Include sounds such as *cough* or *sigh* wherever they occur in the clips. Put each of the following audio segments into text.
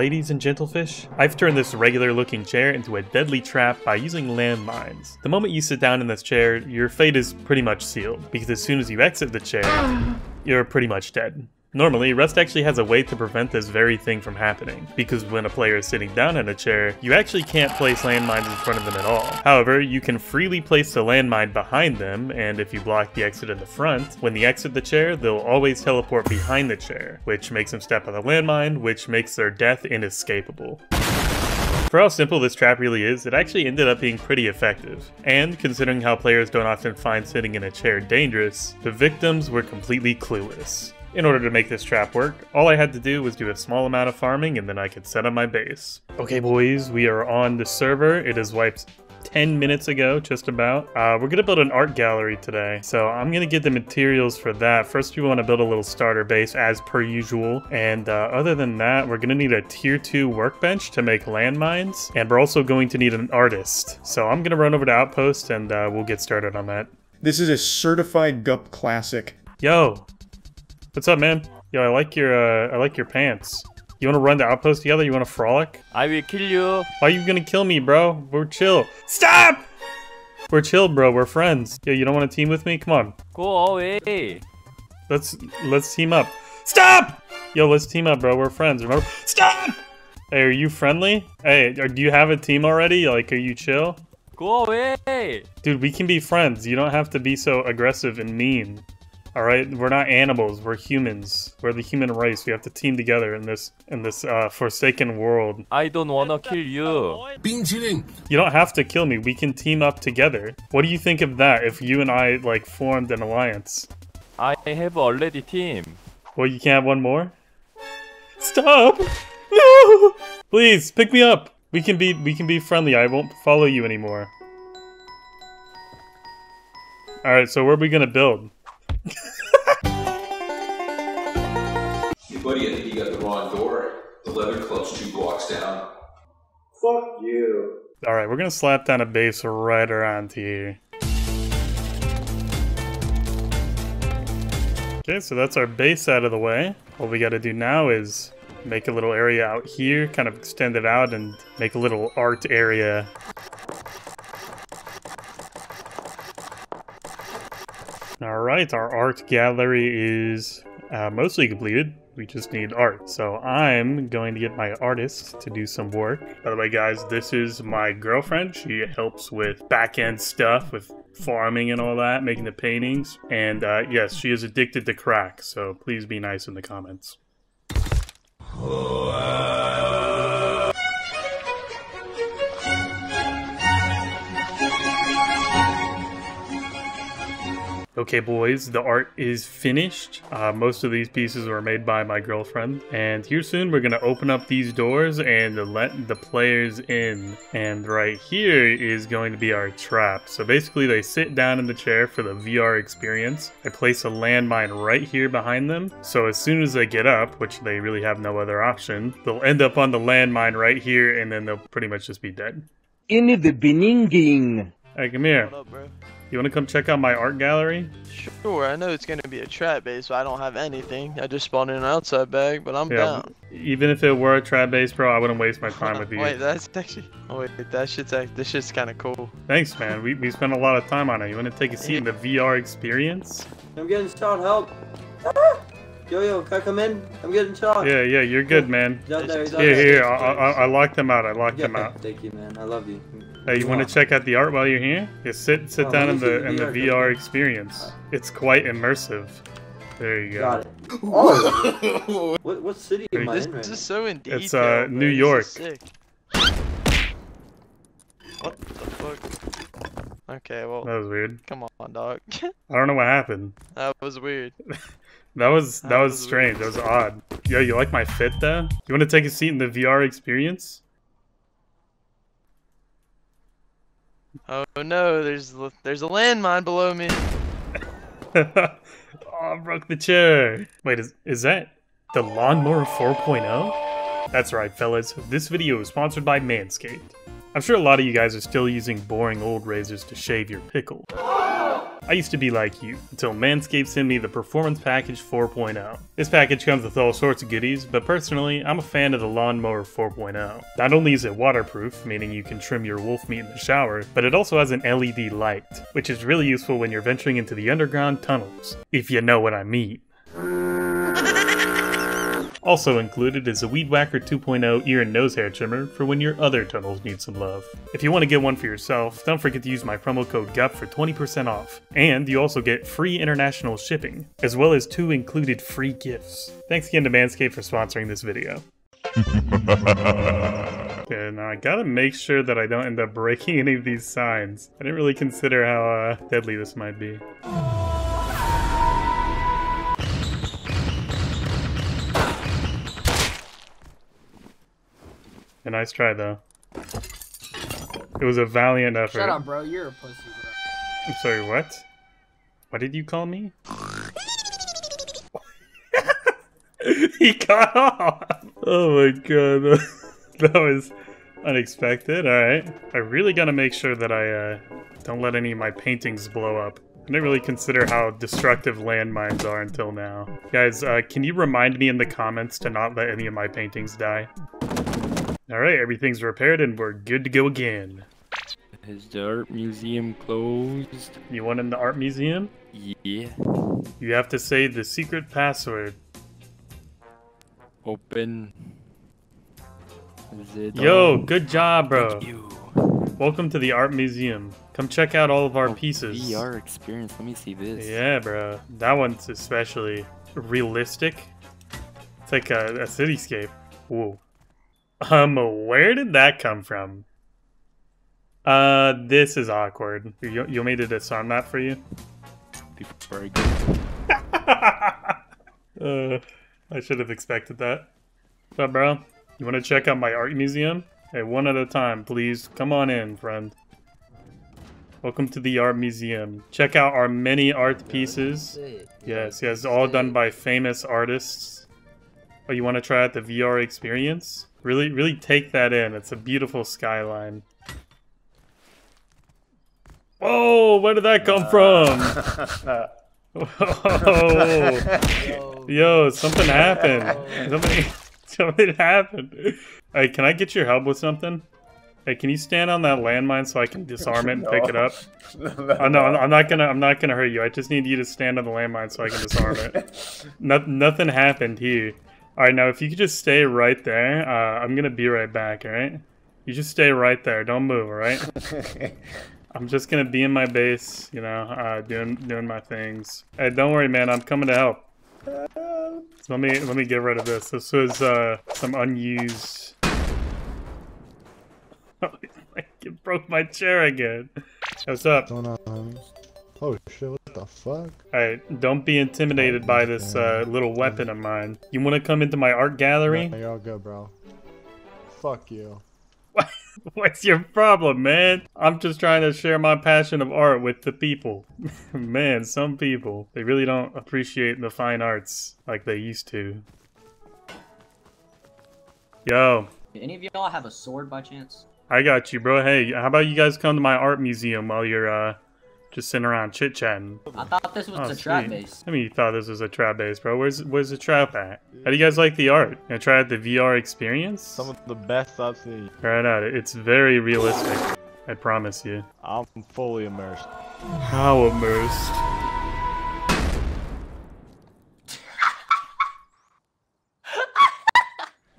ladies and gentlefish? I've turned this regular looking chair into a deadly trap by using landmines. The moment you sit down in this chair, your fate is pretty much sealed, because as soon as you exit the chair, you're pretty much dead. Normally, Rust actually has a way to prevent this very thing from happening, because when a player is sitting down in a chair, you actually can't place landmines in front of them at all. However, you can freely place the landmine behind them, and if you block the exit in the front, when they exit the chair, they'll always teleport behind the chair, which makes them step on the landmine, which makes their death inescapable. For how simple this trap really is, it actually ended up being pretty effective. And considering how players don't often find sitting in a chair dangerous, the victims were completely clueless. In order to make this trap work, all I had to do was do a small amount of farming and then I could set up my base. Okay boys, we are on the server. It is wiped 10 minutes ago, just about. Uh, we're gonna build an art gallery today, so I'm gonna get the materials for that. First, we wanna build a little starter base as per usual, and uh, other than that, we're gonna need a tier 2 workbench to make landmines, and we're also going to need an artist. So I'm gonna run over to Outpost and uh, we'll get started on that. This is a certified GUPP classic. Yo, What's up, man? Yo, I like your uh, I like your pants. You want to run the outpost together? You want to frolic? I will kill you. Why are you gonna kill me, bro? We're chill. Stop! We're chill, bro. We're friends. Yo, you don't want to team with me? Come on. Go away. Let's let's team up. Stop! Yo, let's team up, bro. We're friends. Remember? Stop! Hey, are you friendly? Hey, do you have a team already? Like, are you chill? Go away. Dude, we can be friends. You don't have to be so aggressive and mean. All right, we're not animals. We're humans. We're the human race. We have to team together in this in this uh, forsaken world. I don't wanna kill you. You don't have to kill me. We can team up together. What do you think of that? If you and I like formed an alliance? I have already team. Well, you can't have one more. Stop! *laughs* No! Please pick me up. We can be we can be friendly. I won't follow you anymore. All right. So where are we gonna build? Hey, I think you got the wrong door. The leather club's two blocks down. Fuck you. All right, we're gonna slap down a base right around here. Okay, so that's our base out of the way. What we gotta do now is make a little area out here, kind of extend it out and make a little art area Alright, our art gallery is uh, mostly completed. We just need art. So I'm going to get my artist to do some work. By the way, guys, this is my girlfriend. She helps with back-end stuff, with farming and all that, making the paintings. And uh, yes, she is addicted to crack, so please be nice in the comments. *laughs* Okay, boys, the art is finished. Uh, most of these pieces were made by my girlfriend. And here soon, we're going to open up these doors and let the players in. And right here is going to be our trap. So basically, they sit down in the chair for the VR experience. I place a landmine right here behind them. So as soon as they get up, which they really have no other option, they'll end up on the landmine right here and then they'll pretty much just be dead. In the beginning. Hey, come here. What up, bro? You want to come check out my art gallery? Sure, I know it's gonna be a trap base, but I don't have anything. I just spawned in an outside bag, but I'm Yeah, down. even if it were a trap base, bro, I wouldn't waste my time with *laughs* you. Wait, that's actually. Oh wait, that shit's act. This shit's kind of cool. Thanks, man. We, we spent a lot of time on it. You want to take a seat in the VR experience? I'm getting shot. Help. Ah! Yo, yo, can I come in? I'm getting shot. Yeah, yeah, you're good, man. He's out there. He's out Here, there. here. I, I, I locked them out. I locked Yeah, them out. thank you, man. I love you. Hey, you want to check out the art while you're here? Yeah, sit sit Oh, down in the the in the VR VR experience. It's quite immersive. There you go. Got it. *laughs* Oh. what, what city am I This, in right this now? is so in detail. It's, uh, bro. New York. What the fuck? Okay, well, That was weird. come on, dog. *laughs* I don't know what happened. that was weird. *laughs* That was that That was was strange. That was odd. Yo, you like my fit though? You want to take a seat in the VR experience? Oh no, there's there's a landmine below me. *laughs* oh, I broke the chair. Wait, is, is that the Lawnmower 4.0? That's right, fellas. This video is sponsored by Manscaped. I'm sure a lot of you guys are still using boring old razors to shave your pickle. I used to be like you, until Manscaped sent me the Performance Package 4.0. This package comes with all sorts of goodies, but personally, I'm a fan of the Lawnmower 4.0. Not only is it waterproof, meaning you can trim your wolf meat in the shower, but it also has an LED light, which is really useful when you're venturing into the underground tunnels, if you know what I mean. Also included is a Weed Whacker 2.0 ear and nose hair trimmer for when your other tunnels need some love. If you want to get one for yourself, don't forget to use my promo code GUPP for 20% off. And you also get free international shipping, as well as two included free gifts. Thanks again to Manscaped for sponsoring this video. *laughs* and I gotta make sure that I don't end up breaking any of these signs. I didn't really consider how uh, deadly this might be. A nice try, though. It was a valiant effort. Shut up, bro. You're a pussy, bro. I'm sorry, what? What did you call me? *laughs* he got off! Oh my god. *laughs* that was unexpected. Alright. I really gotta make sure that I uh, don't let any of my paintings blow up. I didn't really consider how destructive landmines are until now. Guys, uh, can you remind me in the comments to not let any of my paintings die? Alright, everything's repaired and we're good to go again. Is the art museum closed? You want in the art museum? Yeah. You have to say the secret password. Open. Yo, on? good job, bro. You. Welcome to the art museum. Come check out all of our Oh, pieces. VR experience. Let me see this. Yeah, bro. That one's especially realistic. It's like a, a cityscape. Whoa. Um, where did that come from? Uh, this is awkward. You, you want me to disarm that for you? Before I go. uh, I should have expected that. What's up, bro? You want to check out my art museum? Hey, one at a time, please. Come on in, friend. Welcome to the art museum. Check out our many art pieces. Yes, yes, all done by famous artists. Oh, you want to try out the VR experience? Really, really take that in. It's a beautiful skyline. Whoa, where did that come from? Whoa. *laughs* Oh. Yo, something happened. Something, *laughs* something happened. Hey, can I get your help with something? Hey, can you stand on that landmine so I can disarm it and pick it up? *laughs* Oh, no, I'm I'm not gonna. I'm not gonna hurt you. I just need you to stand on the landmine so I can disarm it. no, nothing happened here. All right, now if you could just stay right there, uh, I'm gonna be right back. All right, you just stay right there. Don't move. All right. *laughs* I'm just gonna be in my base, you know, uh, doing doing my things. Hey, don't worry, man. I'm coming to help. So let me let me get rid of this. This was uh, some unused. *laughs* *laughs* it broke my chair again. What's up? going on? Oh shit, what the fuck? Alright, don't be intimidated by this uh, little weapon of mine. You want to come into my art gallery? Nah, you're all good, bro. Fuck you. *laughs* What's your problem, man? I'm just trying to share my passion of art with the people. *laughs* man, some people, they really don't appreciate the fine arts like they used to. Yo, Do any of y'all have a sword by chance? I got you, bro. Hey, how about you guys come to my art museum while you're uh just sitting around chit chatting? I thought this was Oh, a trap base. I mean, you thought this was a trap base, bro. Where's where's the trap at? How do you guys like the art? Gonna try out the VR experience? Some of the best I've seen. Try it out. It's very realistic. I promise you. I'm fully immersed. How immersed?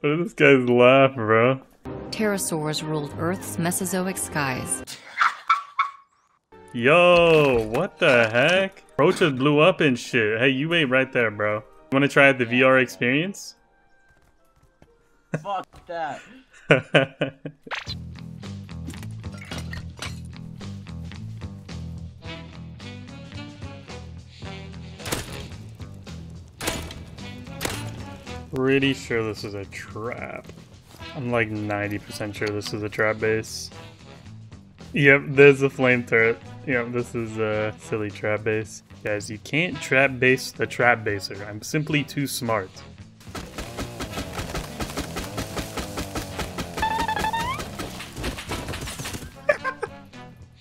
What is this guy's laugh, bro? Pterosaurs ruled Earth's Mesozoic skies. Yo, what the heck? Just blew up and shit. Hey, you wait right there, bro. You wanna try out the VR experience? Fuck that. *laughs* Pretty sure this is a trap. I'm like 90% sure this is a trap base. Yep, there's a flame turret. Yep, this is a silly trap base. Guys, you can't trap base the trap baser. I'm simply too smart.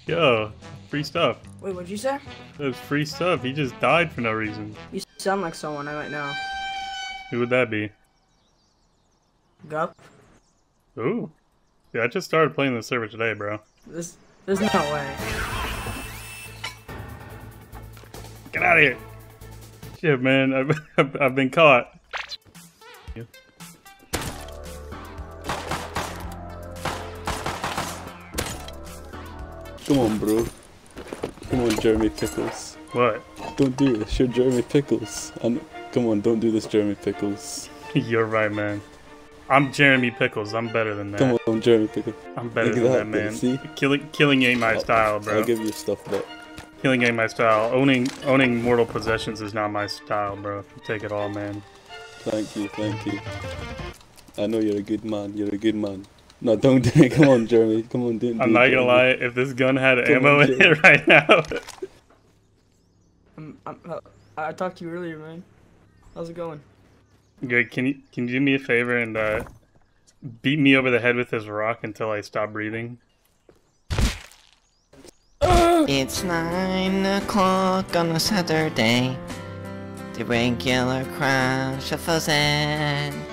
Yo, free stuff. Wait, what'd you say? That's free stuff. He just died for no reason. You sound like someone I might know. Who would that be? Gupp? Ooh. Yeah, I just started playing the server today, bro. This, there's no way. Get out of here. Shit, man. I've, *laughs* I've, I've been caught. Come on, bro. Come on, Jeremy Pickles. What? Don't do this. You're Jeremy Pickles. And come on, don't do this, Jeremy Pickles. *laughs* You're right, man. I'm Jeremy Pickles. I'm better than that. Come on, Jeremy Pickles. I'm better Look at than that, that, man. See? Killing, killing ain't my I'll- style, bro. I'll give you stuff back. Killing ain't my style. Owning, owning mortal possessions is not my style, bro. Take it all, man. Thank you, thank you. I know you're a good man. You're a good man. No, don't do it. Come on, Jeremy. Come on, don't do I'm it, not gonna lie. If this gun had Come ammo on, in it *laughs* right now, I'm, I'm, uh, I talked to you earlier, man. How's it going? Good. Can you can you do me a favor and uh, beat me over the head with this rock until I stop breathing? It's nine o'clock on a Saturday. The regular crowd shuffles in.